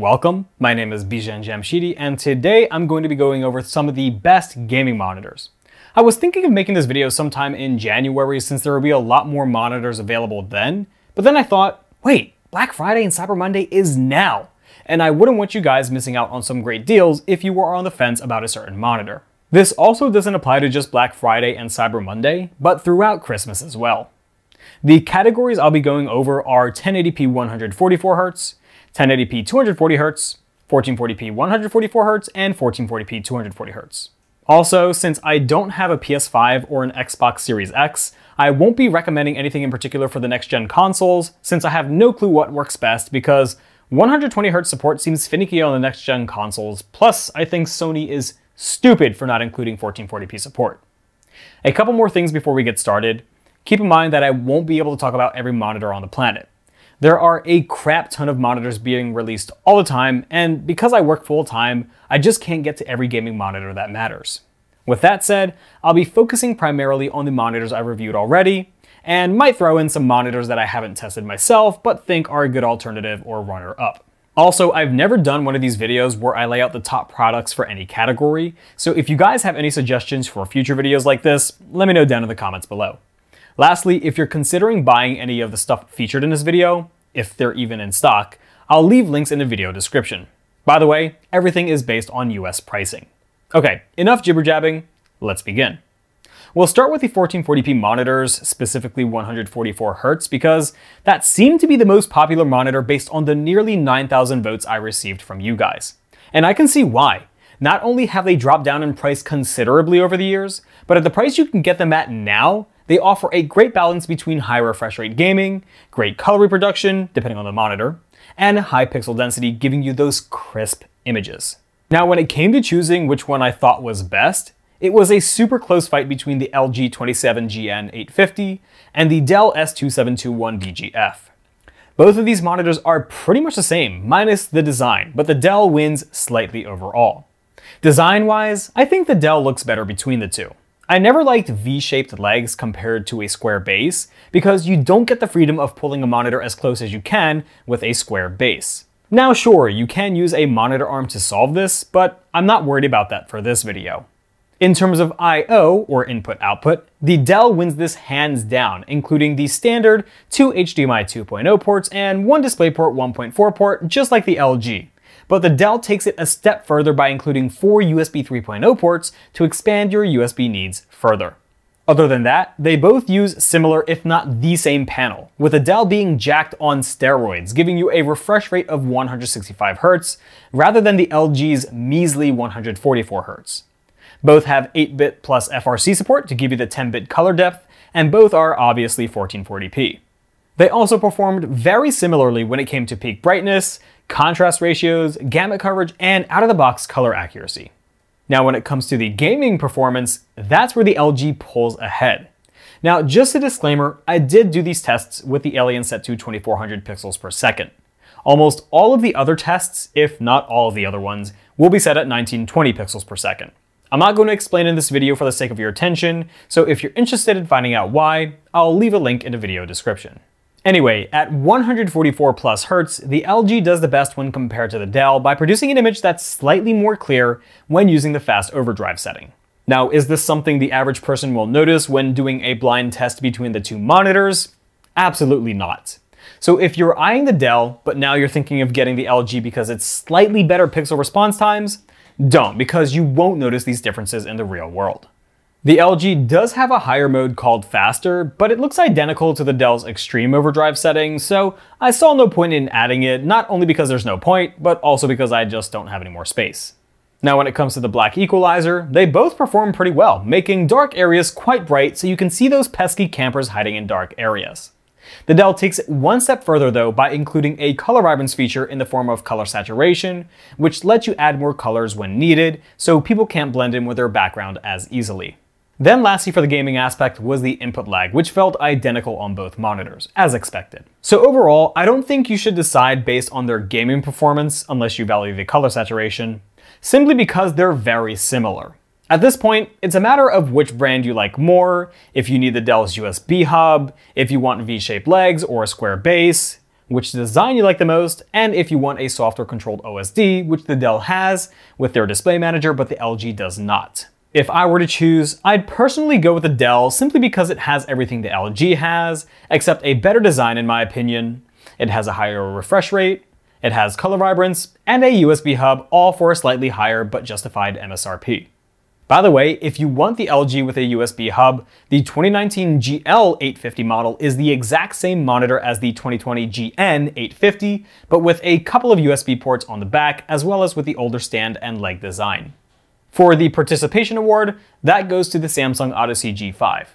Welcome, my name is Bijan Jamshidi, and today I'm going to be going over some of the best gaming monitors. I was thinking of making this video sometime in January since there will be a lot more monitors available then, but then I thought, wait, Black Friday and Cyber Monday is now, and I wouldn't want you guys missing out on some great deals if you were on the fence about a certain monitor. This also doesn't apply to just Black Friday and Cyber Monday, but throughout Christmas as well. The categories I'll be going over are 1080p 144Hz, 1080p 240Hz, 1440p 144Hz, and 1440p 240Hz. Also, since I don't have a PS5 or an Xbox Series X, I won't be recommending anything in particular for the next gen consoles, since I have no clue what works best because 120Hz support seems finicky on the next gen consoles, plus I think Sony is stupid for not including 1440p support. A couple more things before we get started. Keep in mind that I won't be able to talk about every monitor on the planet. There are a crap ton of monitors being released all the time, and because I work full time, I just can't get to every gaming monitor that matters. With that said, I'll be focusing primarily on the monitors I've reviewed already, and might throw in some monitors that I haven't tested myself but think are a good alternative or runner up. Also, I've never done one of these videos where I lay out the top products for any category, so if you guys have any suggestions for future videos like this, let me know down in the comments below. Lastly, if you're considering buying any of the stuff featured in this video, if they're even in stock, I'll leave links in the video description. By the way, everything is based on US pricing. Okay, enough jibber jabbing, let's begin. We'll start with the 1440p monitors, specifically 144Hz, because that seemed to be the most popular monitor based on the nearly 9,000 votes I received from you guys. And I can see why. Not only have they dropped down in price considerably over the years, but at the price you can get them at now, they offer a great balance between high refresh rate gaming, great color reproduction, depending on the monitor, and high pixel density, giving you those crisp images. Now, when it came to choosing which one I thought was best, it was a super close fight between the LG 27GN 850 and the Dell S2721 DGF. Both of these monitors are pretty much the same, minus the design, but the Dell wins slightly overall. Design-wise, I think the Dell looks better between the two. I never liked V-shaped legs compared to a square base because you don't get the freedom of pulling a monitor as close as you can with a square base. Now sure, you can use a monitor arm to solve this, but I'm not worried about that for this video. In terms of I.O., or input-output, the Dell wins this hands down, including the standard two HDMI 2.0 ports and one DisplayPort 1.4 port, just like the LG but the Dell takes it a step further by including four USB 3.0 ports to expand your USB needs further. Other than that, they both use similar if not the same panel, with the Dell being jacked on steroids, giving you a refresh rate of 165Hz rather than the LG's measly 144Hz. Both have 8-bit plus FRC support to give you the 10-bit color depth, and both are obviously 1440p. They also performed very similarly when it came to peak brightness, contrast ratios, gamut coverage, and out-of-the-box color accuracy. Now when it comes to the gaming performance, that's where the LG pulls ahead. Now just a disclaimer, I did do these tests with the Alienset 2 2400 pixels per second. Almost all of the other tests, if not all of the other ones, will be set at 1920 pixels per second. I'm not going to explain in this video for the sake of your attention, so if you're interested in finding out why, I'll leave a link in the video description. Anyway, at 144 plus hertz, the LG does the best when compared to the Dell by producing an image that's slightly more clear when using the fast overdrive setting. Now, is this something the average person will notice when doing a blind test between the two monitors? Absolutely not. So if you're eyeing the Dell, but now you're thinking of getting the LG because it's slightly better pixel response times, don't, because you won't notice these differences in the real world. The LG does have a higher mode called Faster, but it looks identical to the Dell's Extreme Overdrive setting, so I saw no point in adding it, not only because there's no point, but also because I just don't have any more space. Now when it comes to the black equalizer, they both perform pretty well, making dark areas quite bright so you can see those pesky campers hiding in dark areas. The Dell takes it one step further though by including a color vibrance feature in the form of color saturation, which lets you add more colors when needed, so people can't blend in with their background as easily. Then lastly for the gaming aspect was the input lag, which felt identical on both monitors, as expected. So overall, I don't think you should decide based on their gaming performance unless you value the color saturation, simply because they're very similar. At this point, it's a matter of which brand you like more, if you need the Dell's USB hub, if you want V-shaped legs or a square base, which design you like the most, and if you want a software controlled OSD, which the Dell has with their display manager, but the LG does not. If I were to choose, I'd personally go with the Dell simply because it has everything the LG has, except a better design in my opinion. It has a higher refresh rate, it has color vibrance, and a USB hub, all for a slightly higher but justified MSRP. By the way, if you want the LG with a USB hub, the 2019 GL850 model is the exact same monitor as the 2020 GN850, but with a couple of USB ports on the back, as well as with the older stand and leg design. For the Participation Award, that goes to the Samsung Odyssey G5.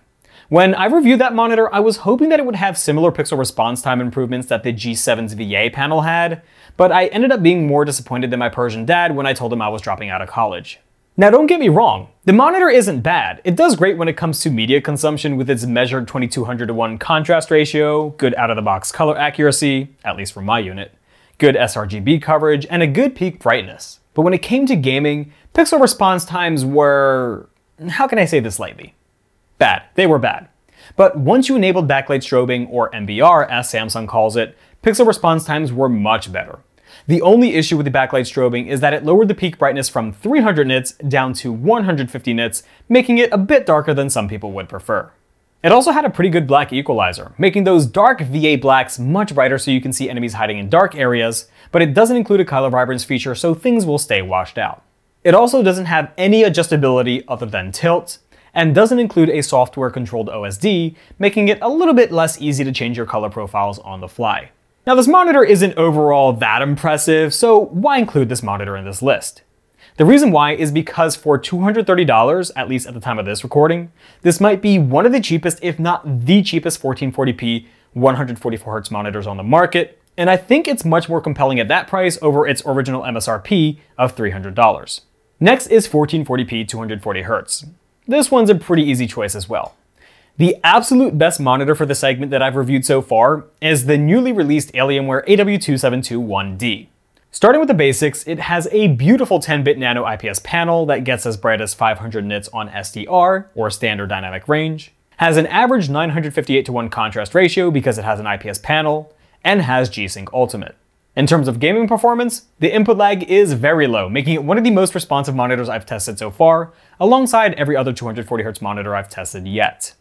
When I reviewed that monitor, I was hoping that it would have similar pixel response time improvements that the G7's VA panel had, but I ended up being more disappointed than my Persian dad when I told him I was dropping out of college. Now don't get me wrong, the monitor isn't bad. It does great when it comes to media consumption with its measured 2200 to 1 contrast ratio, good out-of-the-box color accuracy, at least for my unit, good sRGB coverage, and a good peak brightness. But when it came to gaming, pixel response times were, how can I say this lightly? Bad. They were bad. But once you enabled backlight strobing, or MBR as Samsung calls it, pixel response times were much better. The only issue with the backlight strobing is that it lowered the peak brightness from 300 nits down to 150 nits, making it a bit darker than some people would prefer. It also had a pretty good black equalizer, making those dark VA blacks much brighter so you can see enemies hiding in dark areas, but it doesn't include a color vibrance feature so things will stay washed out. It also doesn't have any adjustability other than tilt, and doesn't include a software controlled OSD, making it a little bit less easy to change your color profiles on the fly. Now this monitor isn't overall that impressive, so why include this monitor in this list? The reason why is because for $230, at least at the time of this recording, this might be one of the cheapest, if not the cheapest 1440p 144Hz monitors on the market, and I think it's much more compelling at that price over its original MSRP of $300. Next is 1440p 240Hz. This one's a pretty easy choice as well. The absolute best monitor for the segment that I've reviewed so far is the newly released Alienware AW2721D. Starting with the basics, it has a beautiful 10-bit nano IPS panel that gets as bright as 500 nits on SDR, or standard dynamic range, has an average 958 to 1 contrast ratio because it has an IPS panel, and has G-Sync Ultimate. In terms of gaming performance, the input lag is very low, making it one of the most responsive monitors I've tested so far, alongside every other 240Hz monitor I've tested yet.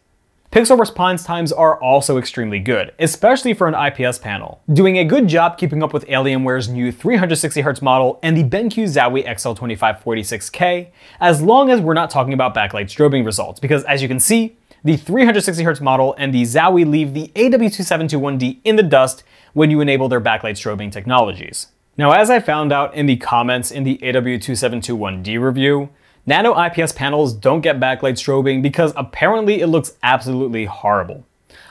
Pixel response times are also extremely good, especially for an IPS panel, doing a good job keeping up with Alienware's new 360Hz model and the BenQ Zowie XL2546K, as long as we're not talking about backlight strobing results, because as you can see, the 360Hz model and the Zowie leave the AW2721D in the dust when you enable their backlight strobing technologies. Now as I found out in the comments in the AW2721D review, Nano IPS panels don't get backlight strobing because apparently it looks absolutely horrible.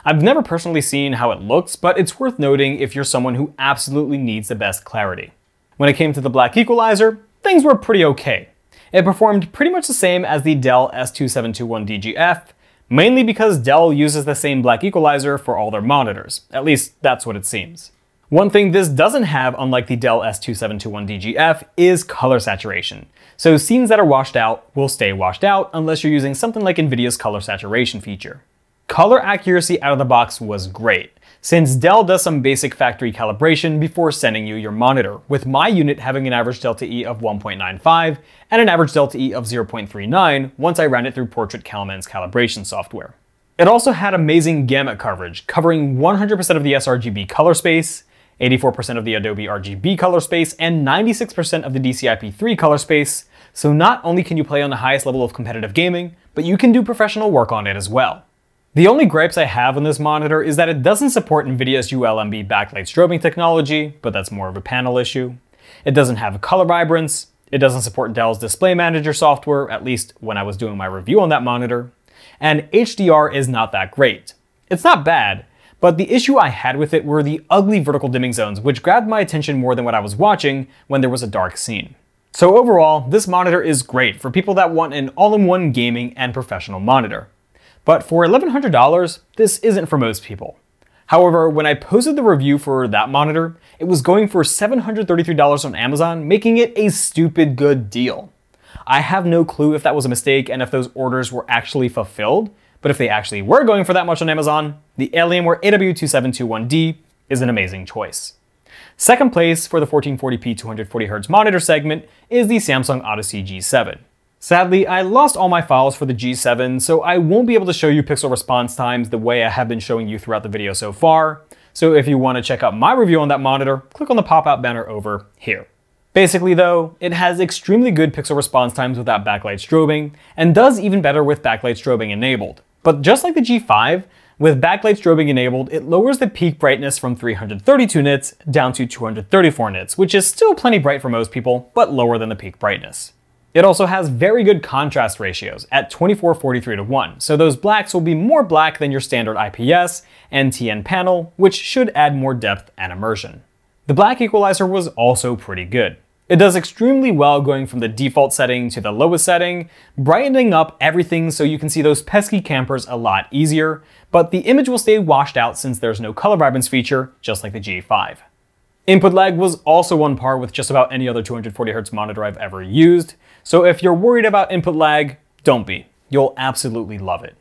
I've never personally seen how it looks, but it's worth noting if you're someone who absolutely needs the best clarity. When it came to the black equalizer, things were pretty okay. It performed pretty much the same as the Dell S2721DGF, mainly because Dell uses the same black equalizer for all their monitors. At least that's what it seems. One thing this doesn't have, unlike the Dell S2721DGF, is color saturation. So scenes that are washed out will stay washed out unless you're using something like NVIDIA's color saturation feature. Color accuracy out of the box was great, since Dell does some basic factory calibration before sending you your monitor, with my unit having an average delta E of 1.95 and an average delta E of 0.39 once I ran it through Portrait CalMan's calibration software. It also had amazing gamut coverage, covering 100% of the sRGB color space, 84% of the Adobe RGB color space, and 96% of the DCI-P3 color space, so not only can you play on the highest level of competitive gaming, but you can do professional work on it as well. The only gripes I have on this monitor is that it doesn't support NVIDIA's ULMB backlight strobing technology, but that's more of a panel issue. It doesn't have a color vibrance, it doesn't support Dell's Display Manager software, at least when I was doing my review on that monitor, and HDR is not that great. It's not bad, but the issue I had with it were the ugly vertical dimming zones, which grabbed my attention more than what I was watching when there was a dark scene. So overall, this monitor is great for people that want an all-in-one gaming and professional monitor. But for $1,100, this isn't for most people. However, when I posted the review for that monitor, it was going for $733 on Amazon, making it a stupid good deal. I have no clue if that was a mistake and if those orders were actually fulfilled, but if they actually were going for that much on Amazon, the Alienware AW2721D is an amazing choice. Second place for the 1440p 240Hz monitor segment is the Samsung Odyssey G7. Sadly, I lost all my files for the G7, so I won't be able to show you pixel response times the way I have been showing you throughout the video so far. So if you want to check out my review on that monitor, click on the pop-out banner over here. Basically though, it has extremely good pixel response times without backlight strobing, and does even better with backlight strobing enabled. But just like the G5, with backlight strobing enabled, it lowers the peak brightness from 332 nits down to 234 nits, which is still plenty bright for most people, but lower than the peak brightness. It also has very good contrast ratios at 24-43 to 1, so those blacks will be more black than your standard IPS and TN panel, which should add more depth and immersion. The black equalizer was also pretty good. It does extremely well going from the default setting to the lowest setting, brightening up everything so you can see those pesky campers a lot easier, but the image will stay washed out since there's no color vibrance feature, just like the G5. Input lag was also on par with just about any other 240Hz monitor I've ever used, so if you're worried about input lag, don't be. You'll absolutely love it.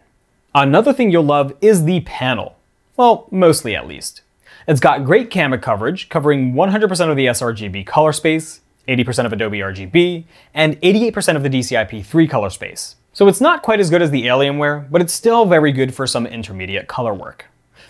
Another thing you'll love is the panel. Well, mostly at least. It's got great gamut coverage, covering 100% of the sRGB color space, 80% of Adobe RGB, and 88% of the DCI-P3 color space. So it's not quite as good as the Alienware, but it's still very good for some intermediate color work.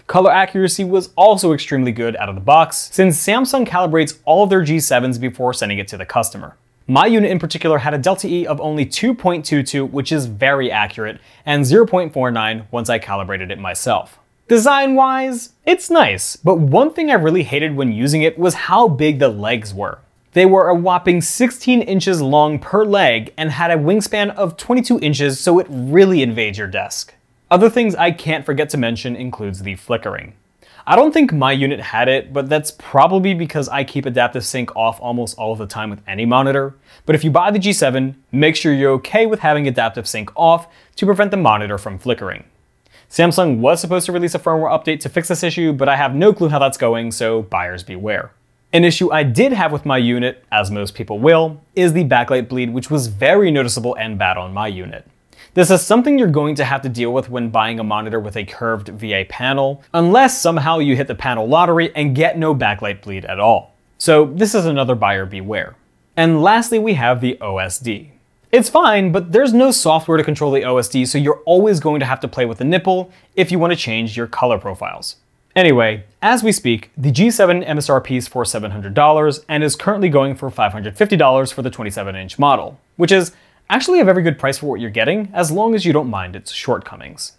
Color accuracy was also extremely good out of the box, since Samsung calibrates all of their G7s before sending it to the customer. My unit in particular had a delta E of only 2.22, which is very accurate, and 0.49 once I calibrated it myself. Design-wise, it's nice, but one thing I really hated when using it was how big the legs were. They were a whopping 16 inches long per leg and had a wingspan of 22 inches, so it really invades your desk. Other things I can't forget to mention includes the flickering. I don't think my unit had it, but that's probably because I keep adaptive sync off almost all of the time with any monitor. But if you buy the G7, make sure you're okay with having adaptive sync off to prevent the monitor from flickering. Samsung was supposed to release a firmware update to fix this issue, but I have no clue how that's going, so buyers beware. An issue I did have with my unit, as most people will, is the backlight bleed, which was very noticeable and bad on my unit. This is something you're going to have to deal with when buying a monitor with a curved VA panel, unless somehow you hit the panel lottery and get no backlight bleed at all. So this is another buyer beware. And lastly, we have the OSD. It's fine, but there's no software to control the OSD, so you're always going to have to play with the nipple if you want to change your color profiles. Anyway, as we speak, the G7 MSRP is for $700 and is currently going for $550 for the 27-inch model, which is actually a very good price for what you're getting, as long as you don't mind its shortcomings.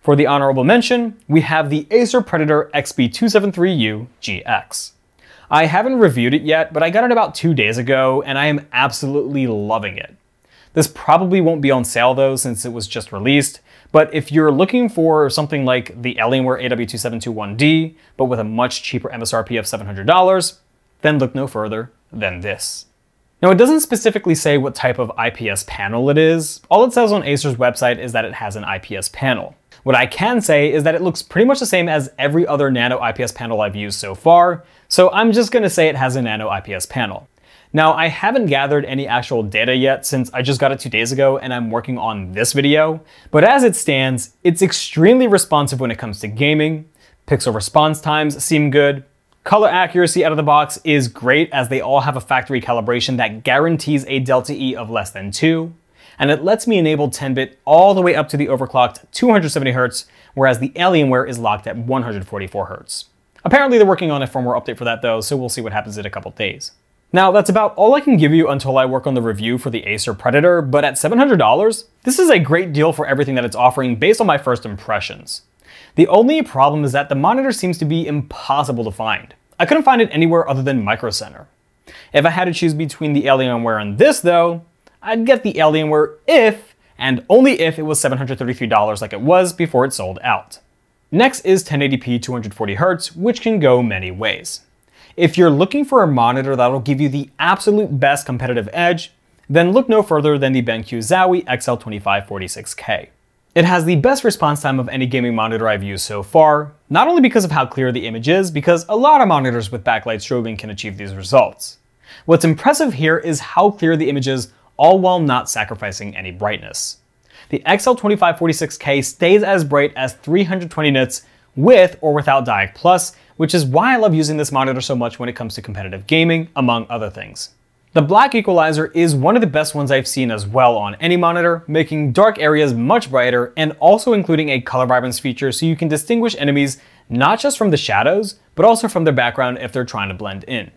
For the honorable mention, we have the Acer Predator XB273U GX. I haven't reviewed it yet, but I got it about two days ago, and I am absolutely loving it. This probably won't be on sale though, since it was just released, but if you're looking for something like the Alienware AW2721D, but with a much cheaper MSRP of $700, then look no further than this. Now it doesn't specifically say what type of IPS panel it is. All it says on Acer's website is that it has an IPS panel. What I can say is that it looks pretty much the same as every other Nano IPS panel I've used so far, so I'm just gonna say it has a Nano IPS panel. Now, I haven't gathered any actual data yet since I just got it two days ago and I'm working on this video, but as it stands, it's extremely responsive when it comes to gaming, pixel response times seem good, color accuracy out of the box is great as they all have a factory calibration that guarantees a delta E of less than 2, and it lets me enable 10-bit all the way up to the overclocked 270Hz, whereas the Alienware is locked at 144Hz. Apparently they're working on a firmware update for that though, so we'll see what happens in a couple days. Now, that's about all I can give you until I work on the review for the Acer Predator, but at $700, this is a great deal for everything that it's offering based on my first impressions. The only problem is that the monitor seems to be impossible to find. I couldn't find it anywhere other than Micro Center. If I had to choose between the Alienware and this though, I'd get the Alienware if, and only if it was $733 like it was before it sold out. Next is 1080p 240Hz, which can go many ways. If you're looking for a monitor that'll give you the absolute best competitive edge, then look no further than the BenQ Zowie XL2546K. It has the best response time of any gaming monitor I've used so far, not only because of how clear the image is, because a lot of monitors with backlight strobing can achieve these results. What's impressive here is how clear the image is, all while not sacrificing any brightness. The XL2546K stays as bright as 320 nits with or without DyAc Plus, which is why I love using this monitor so much when it comes to competitive gaming, among other things. The black equalizer is one of the best ones I've seen as well on any monitor, making dark areas much brighter and also including a color vibrance feature so you can distinguish enemies not just from the shadows, but also from their background if they're trying to blend in.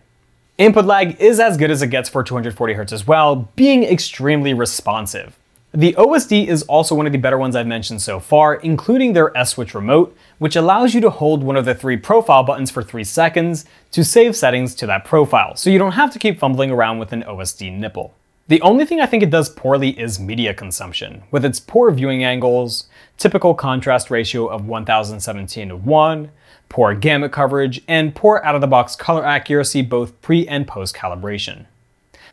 Input lag is as good as it gets for 240Hz as well, being extremely responsive. The OSD is also one of the better ones I've mentioned so far, including their S-Switch remote, which allows you to hold one of the three profile buttons for 3 seconds to save settings to that profile, so you don't have to keep fumbling around with an OSD nipple. The only thing I think it does poorly is media consumption, with its poor viewing angles, typical contrast ratio of 1017 to 1, poor gamut coverage, and poor out-of-the-box color accuracy both pre and post calibration.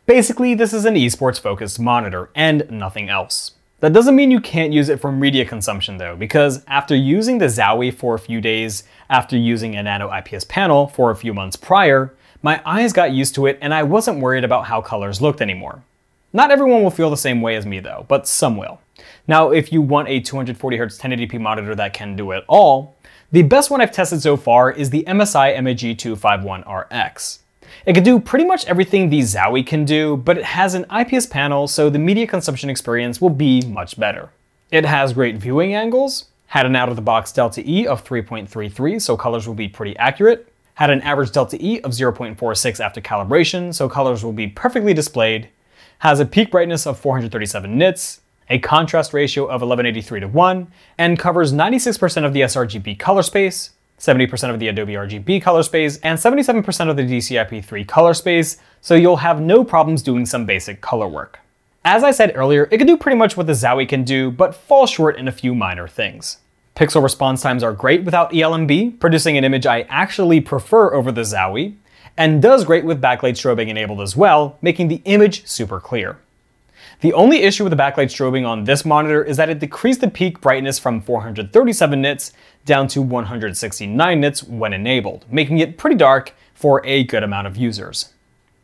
Basically, this is an esports focused monitor and nothing else. That doesn't mean you can't use it for media consumption though, because after using the Zowie for a few days after using a Nano IPS panel for a few months prior, my eyes got used to it and I wasn't worried about how colors looked anymore. Not everyone will feel the same way as me though, but some will. Now, if you want a 240Hz 1080p monitor that can do it all, the best one I've tested so far is the MSI MAG251RX. It can do pretty much everything the Zowie can do, but it has an IPS panel, so the media consumption experience will be much better. It has great viewing angles, had an out-of-the-box delta E of 3.33, so colors will be pretty accurate, had an average delta E of 0.46 after calibration, so colors will be perfectly displayed, has a peak brightness of 437 nits, a contrast ratio of 1183 to 1, and covers 96% of the sRGB color space, 70% of the Adobe RGB color space, and 77% of the DCI-P3 color space, so you'll have no problems doing some basic color work. As I said earlier, it can do pretty much what the Zowie can do, but falls short in a few minor things. Pixel response times are great without ELMB, producing an image I actually prefer over the Zowie, and does great with backlight strobing enabled as well, making the image super clear. The only issue with the backlight strobing on this monitor is that it decreased the peak brightness from 437 nits down to 169 nits when enabled, making it pretty dark for a good amount of users.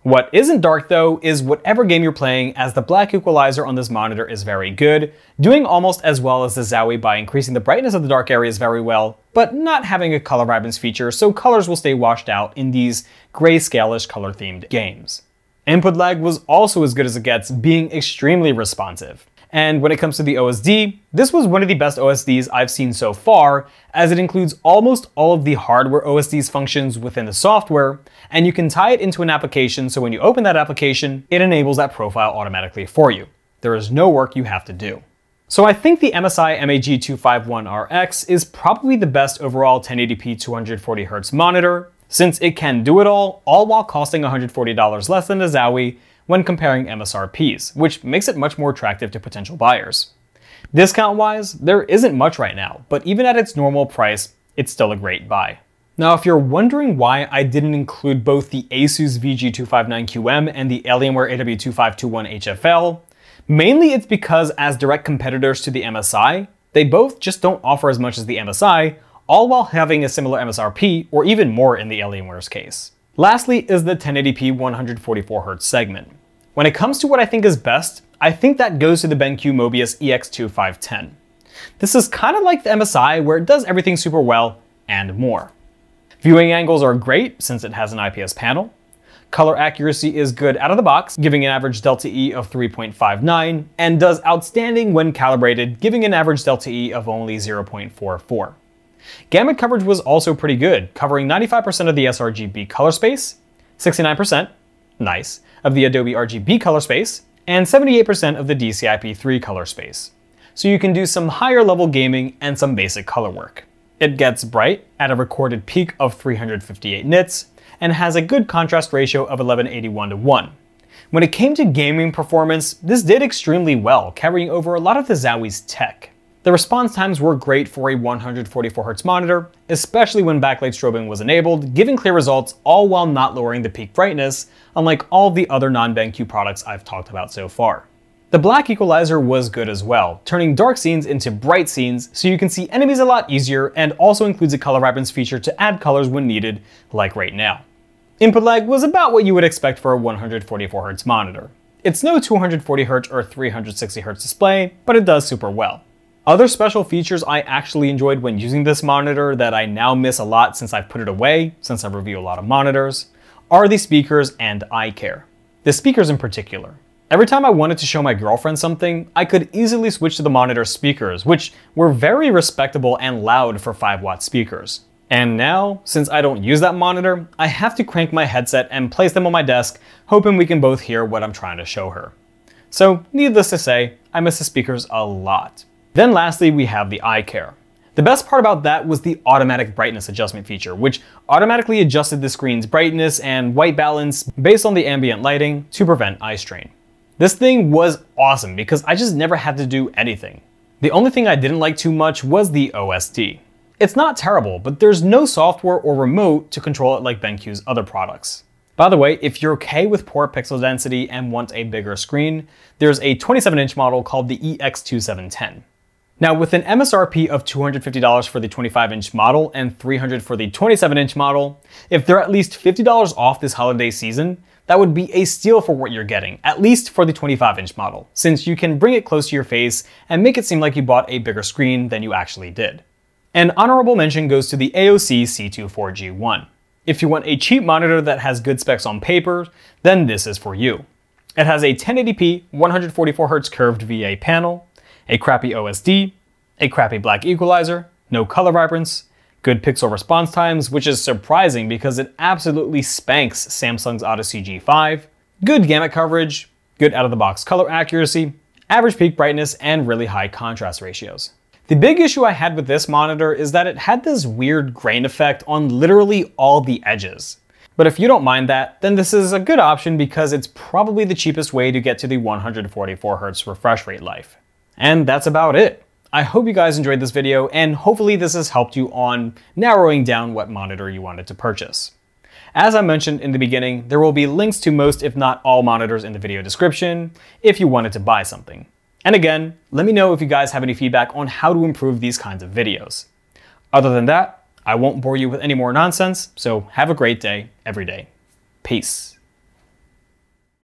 What isn't dark though is whatever game you're playing as the black equalizer on this monitor is very good, doing almost as well as the Zowie by increasing the brightness of the dark areas very well, but not having a color vibrance feature so colors will stay washed out in these grayscale-ish color themed games. Input lag was also as good as it gets, being extremely responsive. And when it comes to the OSD, this was one of the best OSDs I've seen so far, as it includes almost all of the hardware OSD's functions within the software, and you can tie it into an application so when you open that application, it enables that profile automatically for you. There is no work you have to do. So I think the MSI MAG251RX is probably the best overall 1080p 240Hz monitor, since it can do it all, all while costing $140 less than the Zowie when comparing MSRPs, which makes it much more attractive to potential buyers. Discount-wise, there isn't much right now, but even at its normal price, it's still a great buy. Now, if you're wondering why I didn't include both the Asus VG259QM and the Alienware AW2521HFL, mainly it's because as direct competitors to the MSI, they both just don't offer as much as the MSI, all while having a similar MSRP, or even more in the Alienware's case. Lastly is the 1080p 144Hz segment. When it comes to what I think is best, I think that goes to the BenQ MOBIUZ EX2510. This is kind of like the MSI where it does everything super well and more. Viewing angles are great since it has an IPS panel. Color accuracy is good out of the box, giving an average delta E of 3.59, and does outstanding when calibrated, giving an average delta E of only 0.44. Gamut coverage was also pretty good, covering 95% of the sRGB color space, 69%, nice, of the Adobe RGB color space, and 78% of the DCI-P3 color space. So you can do some higher level gaming and some basic color work. It gets bright at a recorded peak of 358 nits, and has a good contrast ratio of 1181 to 1. When it came to gaming performance, this did extremely well, carrying over a lot of the Zowie's tech. The response times were great for a 144Hz monitor, especially when backlight strobing was enabled, giving clear results all while not lowering the peak brightness, unlike all the other non-BenQ products I've talked about so far. The black equalizer was good as well, turning dark scenes into bright scenes so you can see enemies a lot easier and also includes a color vibrance feature to add colors when needed, like right now. Input lag was about what you would expect for a 144Hz monitor. It's no 240Hz or 360Hz display, but it does super well. Other special features I actually enjoyed when using this monitor that I now miss a lot since I've put it away, since I review a lot of monitors, are the speakers and eye care. The speakers in particular. Every time I wanted to show my girlfriend something, I could easily switch to the monitor speakers, which were very respectable and loud for 5 watt speakers. And now, since I don't use that monitor, I have to crank my headset and place them on my desk, hoping we can both hear what I'm trying to show her. So, needless to say, I miss the speakers a lot. Then lastly, we have the eye care. The best part about that was the automatic brightness adjustment feature, which automatically adjusted the screen's brightness and white balance based on the ambient lighting to prevent eye strain. This thing was awesome because I just never had to do anything. The only thing I didn't like too much was the OSD. It's not terrible, but there's no software or remote to control it like BenQ's other products. By the way, if you're okay with poor pixel density and want a bigger screen, there's a 27-inch model called the EX2710. Now, with an MSRP of $250 for the 25-inch model and 300 for the 27-inch model, if they're at least $50 off this holiday season, that would be a steal for what you're getting, at least for the 25-inch model, since you can bring it close to your face and make it seem like you bought a bigger screen than you actually did. An honorable mention goes to the AOC C24G1. If you want a cheap monitor that has good specs on paper, then this is for you. It has a 1080p 144Hz curved VA panel, a crappy OSD, a crappy black equalizer, no color vibrance, good pixel response times, which is surprising because it absolutely spanks Samsung's Odyssey G5, good gamut coverage, good out-of-the-box color accuracy, average peak brightness, and really high contrast ratios. The big issue I had with this monitor is that it had this weird grain effect on literally all the edges. But if you don't mind that, then this is a good option because it's probably the cheapest way to get to the 144Hz refresh rate life. And that's about it. I hope you guys enjoyed this video and hopefully this has helped you on narrowing down what monitor you wanted to purchase. As I mentioned in the beginning, there will be links to most if not all monitors in the video description if you wanted to buy something. And again, let me know if you guys have any feedback on how to improve these kinds of videos. Other than that, I won't bore you with any more nonsense, so have a great day every day. Peace.